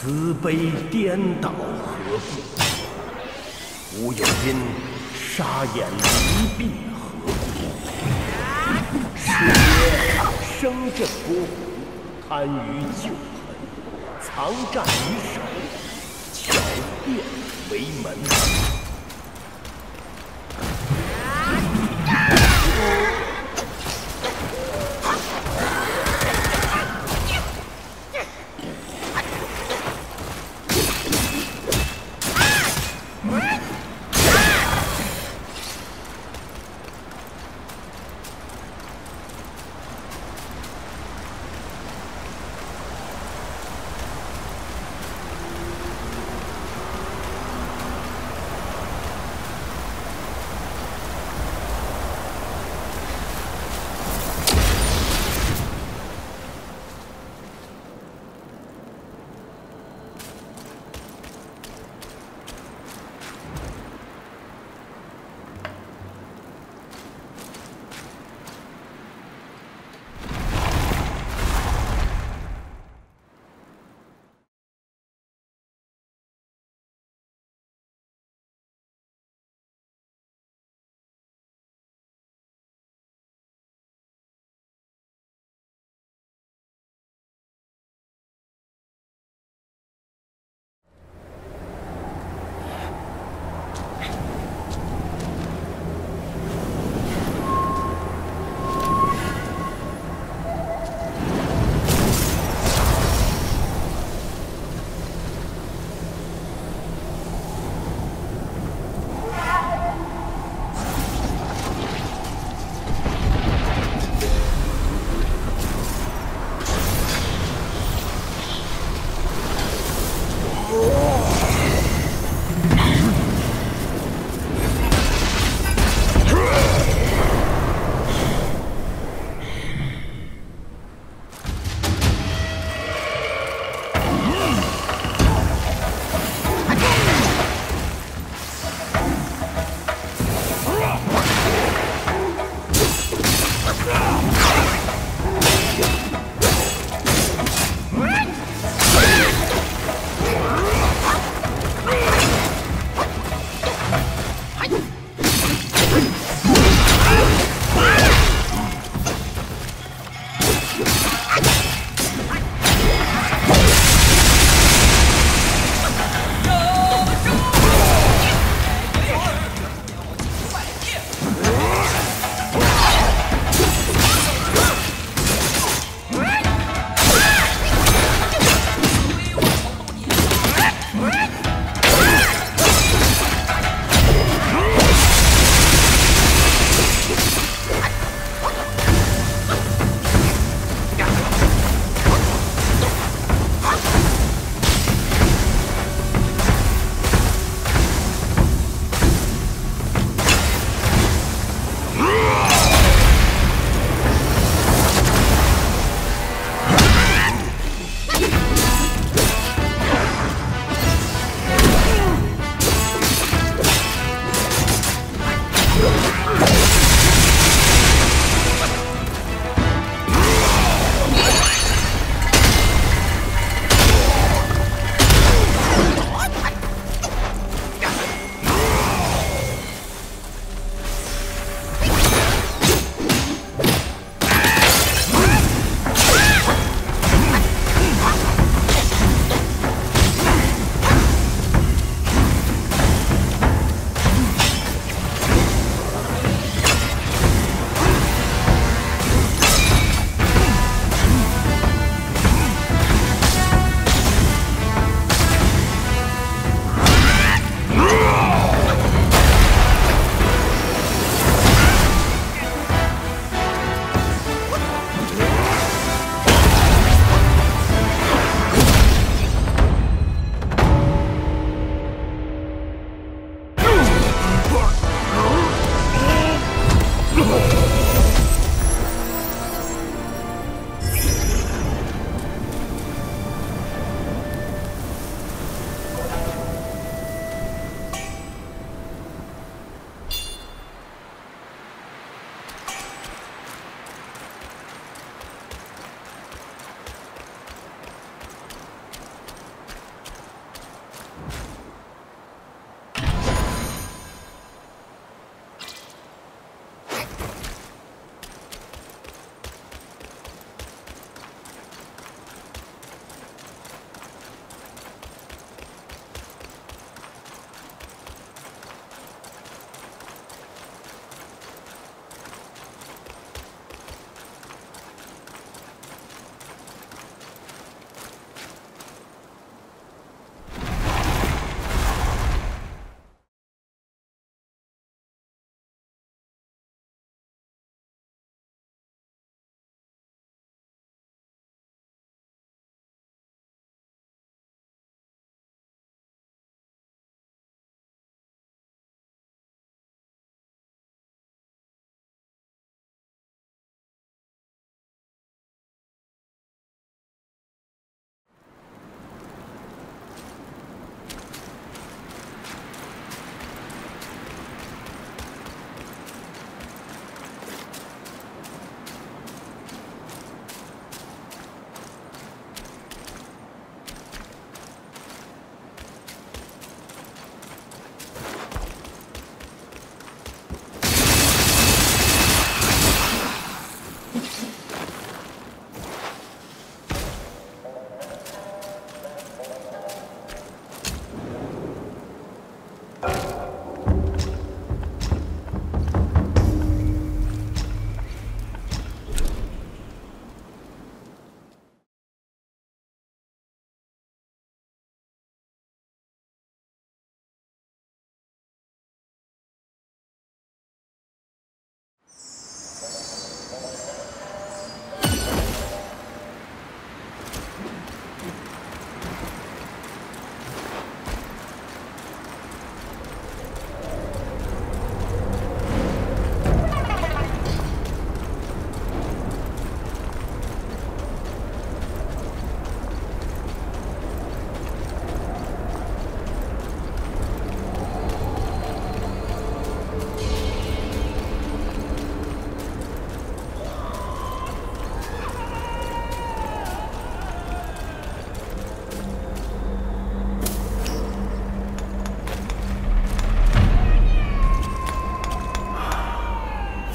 慈悲颠倒何故？吾有因杀眼离避何故？是曰声震波湖，贪于旧盆，藏战于手，巧变为门。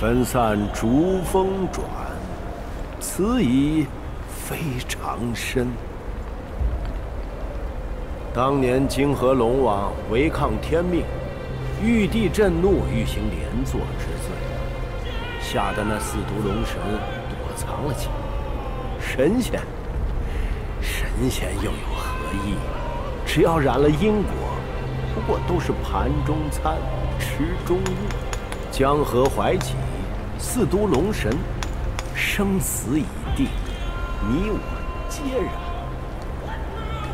分散逐风转，此已非常深。当年泾河龙王违抗天命，玉帝震怒，欲行连坐之罪，吓得那四毒龙神躲藏了起来。神仙，神仙又有何意？只要染了因果，不过都是盘中餐，吃中物。江河怀起，四毒龙神，生死已定，你我皆然。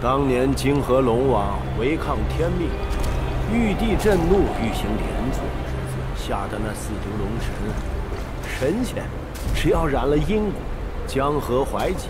当年泾河龙王违抗天命，玉帝震怒，欲行连坐，吓得那四毒龙神，神仙，只要染了因果，江河怀起。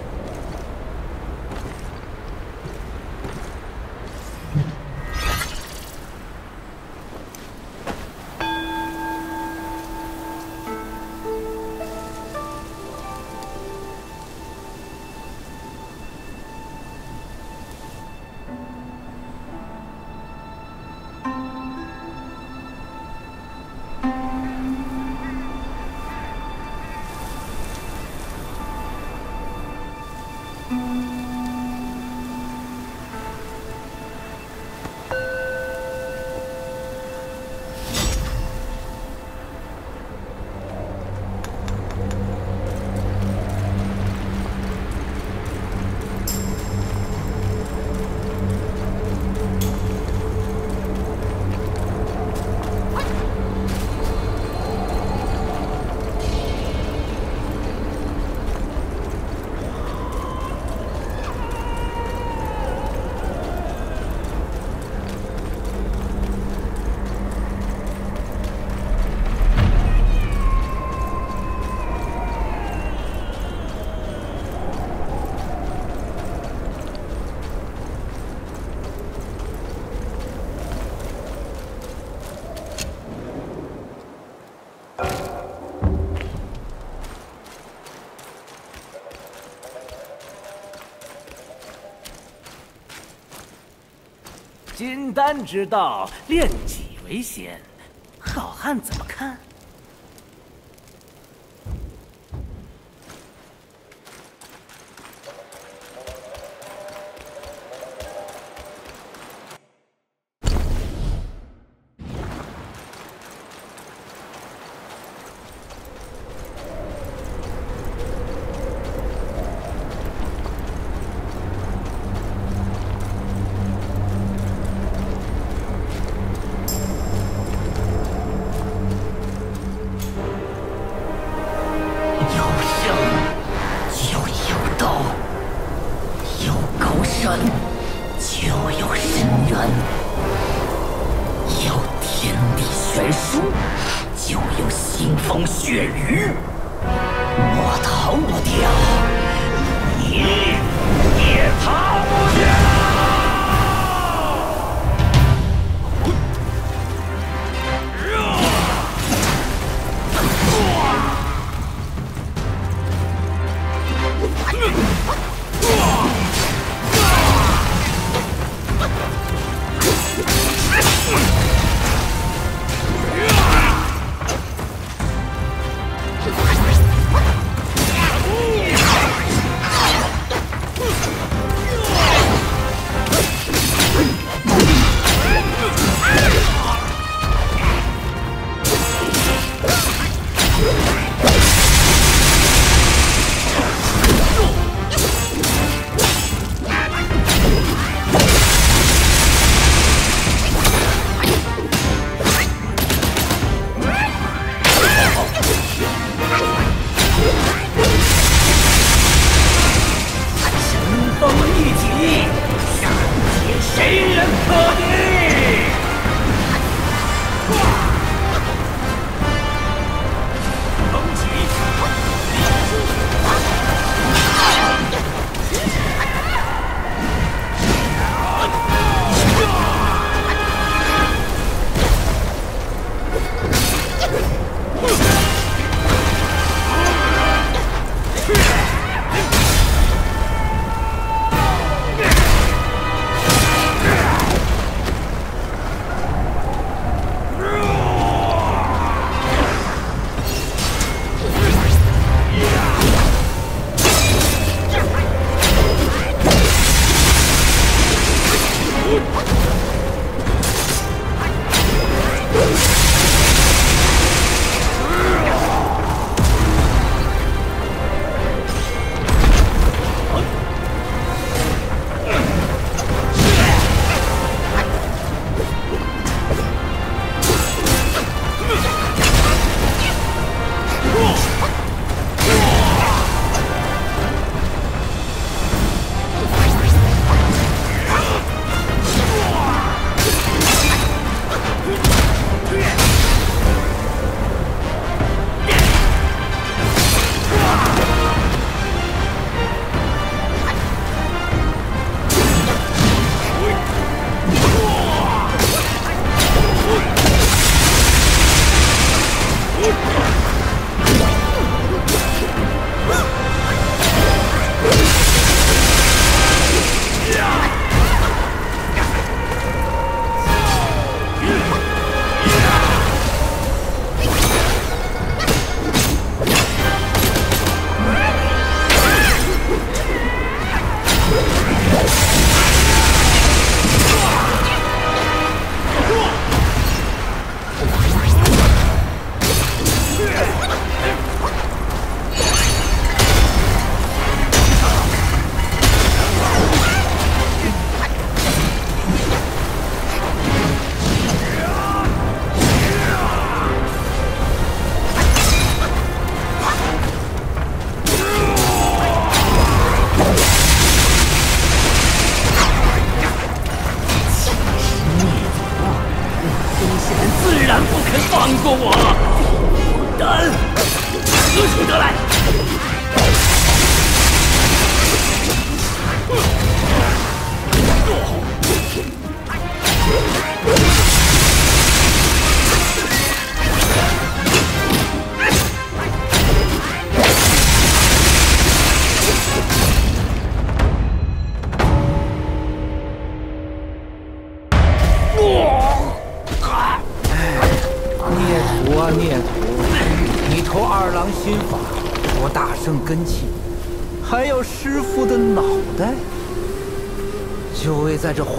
金丹之道，练己为先。好汉怎么看？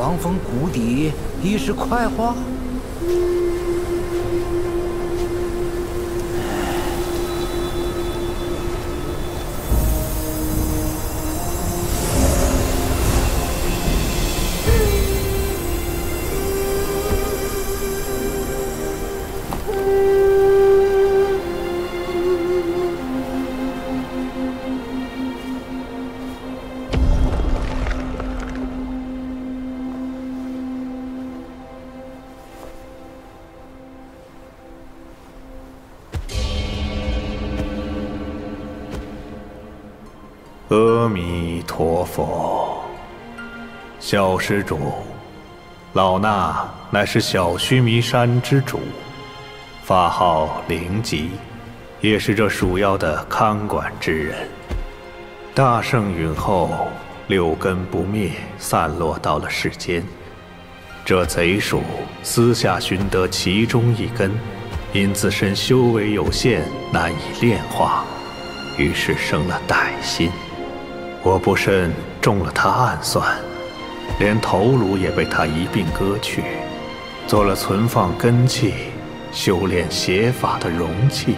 为在这黄风谷底一时快活。阿弥陀佛，小施主，老衲乃是小须弥山之主，法号灵吉，也是这鼠妖的看管之人。大圣陨后，六根不灭，散落到了世间。这贼鼠私下寻得其中一根，因自身修为有限，难以炼化，于是生了歹心。我不慎中了他暗算，连头颅也被他一并割去，做了存放根器、修炼邪法的容器，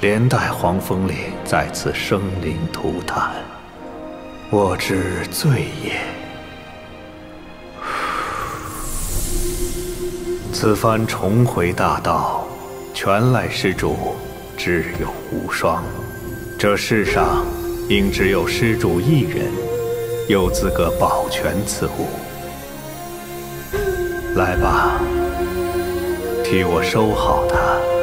连带黄风岭再次生灵涂炭，我之罪也。此番重回大道，全赖施主智勇无双，这世上。应只有施主一人有资格保全此物。来吧，替我收好它。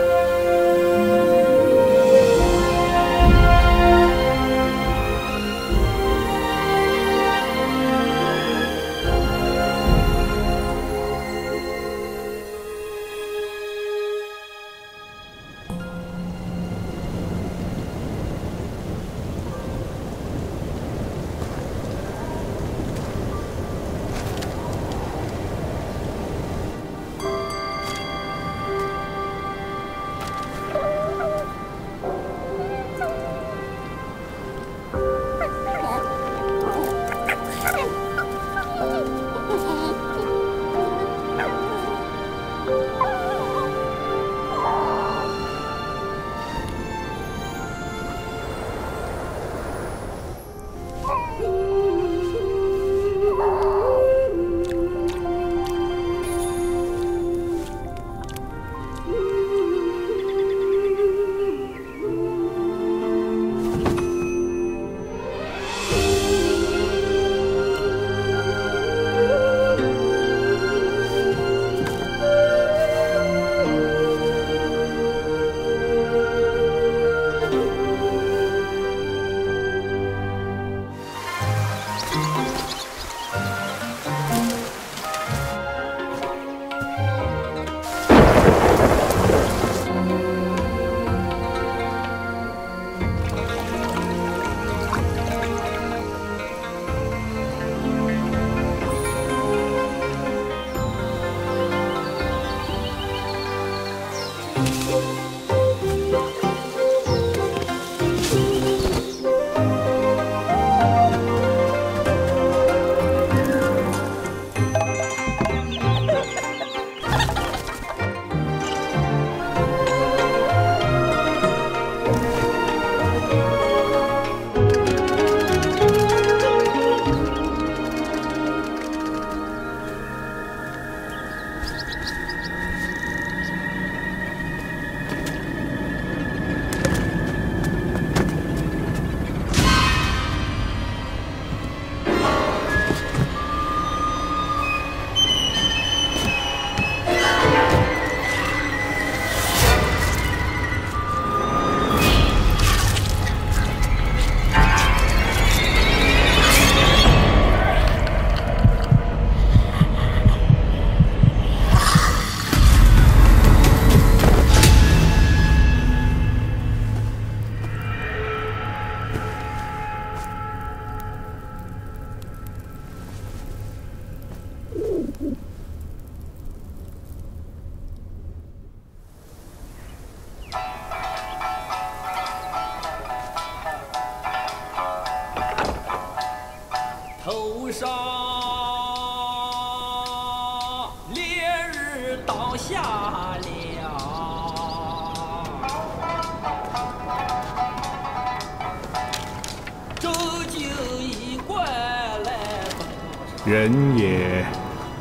人也，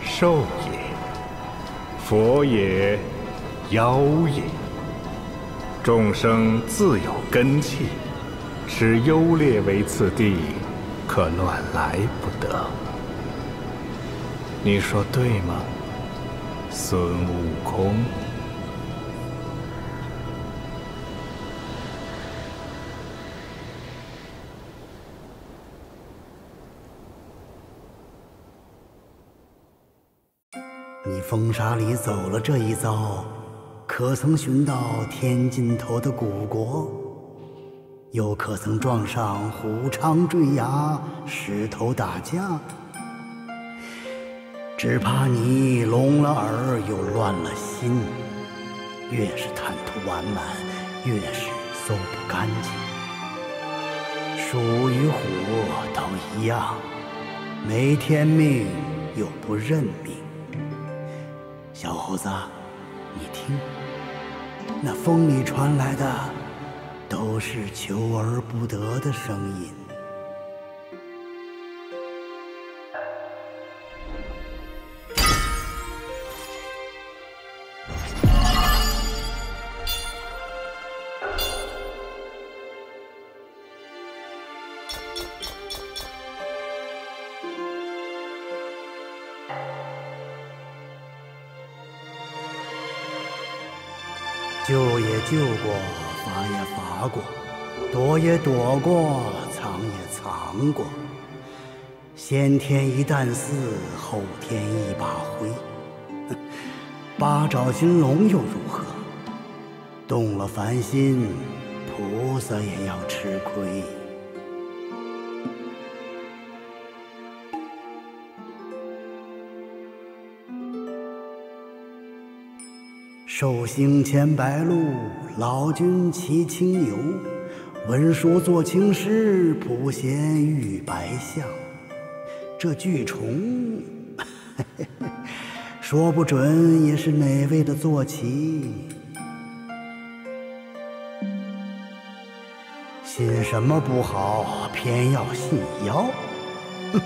兽也，佛也，妖也。众生自有根气，使优劣为次第，可乱来不得。你说对吗，孙悟空？沙里走了这一遭，可曾寻到天尽头的古国？又可曾撞上虎昌坠崖、石头打架？只怕你聋了耳又乱了心，越是贪图完满，越是搜不干净。鼠与虎都一样，没天命又不认命。小猴子，你听，那风里传来的都是求而不得的声音。救也救过，罚也罚过，躲也躲过，藏也藏过。先天一担四，后天一把灰。八爪金龙又如何？动了凡心，菩萨也要吃亏。寿星牵白鹿，老君骑青牛，文书做青狮，普贤遇白象。这巨虫，说不准也是哪位的坐骑。信什么不好，偏要信妖。哼，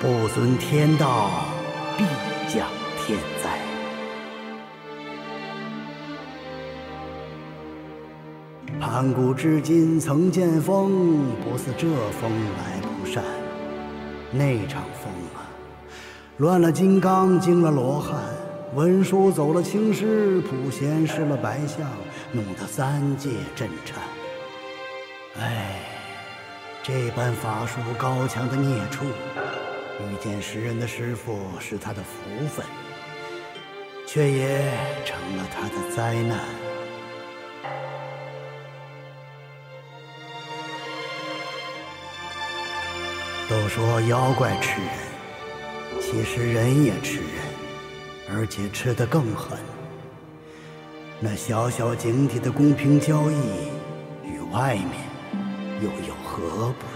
不遵天道，必将天盘古至今曾见风，不似这风来不善。那场风啊，乱了金刚，惊了罗汉，文殊走了青狮，普贤失了白象，弄得三界震颤。唉，这般法术高强的孽畜，遇见识人的师傅是他的福分，却也成了他的灾难。都说妖怪吃人，其实人也吃人，而且吃的更狠。那小小井底的公平交易，与外面又有何不同？